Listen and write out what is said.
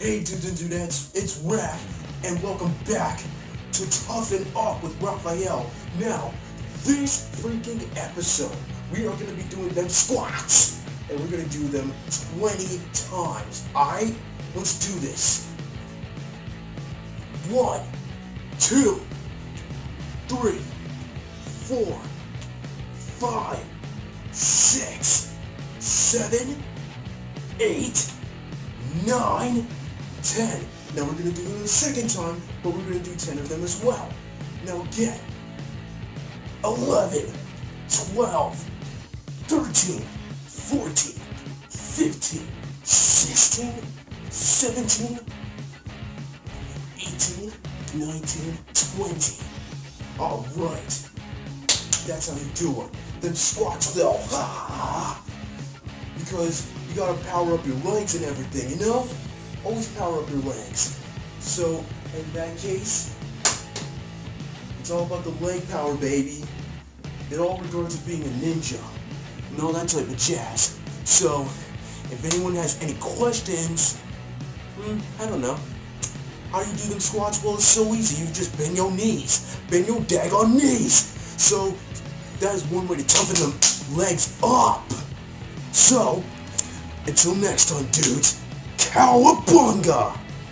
Hey dudes and dudettes, it's Raph, and welcome back to Toughen Up with Raphael. Now, this freaking episode, we are going to be doing them squats, and we're going to do them 20 times. Alright? Let's do this. One, two, three, four, five, six, seven, eight, nine, 10. Now we're going to do them the second time, but we're going to do 10 of them as well. Now again, 11, 12, 13, 14, 15, 16, 17, 18, 19, 20. Alright. That's how you do it. Then squats though. Because you gotta power up your legs and everything, you know? Always power up your legs. So, in that case, it's all about the leg power, baby. It all regards to being a ninja and all that type of jazz. So, if anyone has any questions, hmm, I don't know. How you do them squats? Well, it's so easy. You just bend your knees. Bend your daggone knees. So, that is one way to toughen them legs up. So, until next time, dudes. Cowabunga!